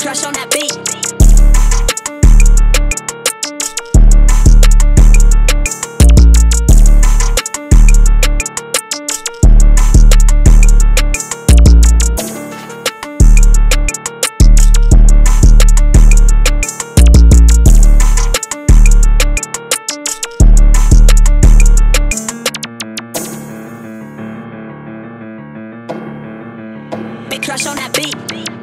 Crush on that beat. Big crush on that beat.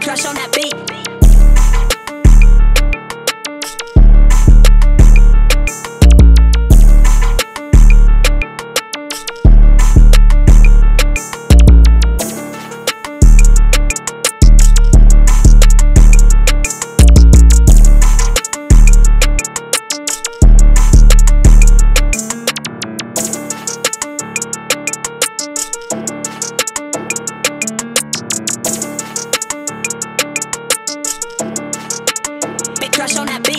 Crush on that beat. crush on that bitch.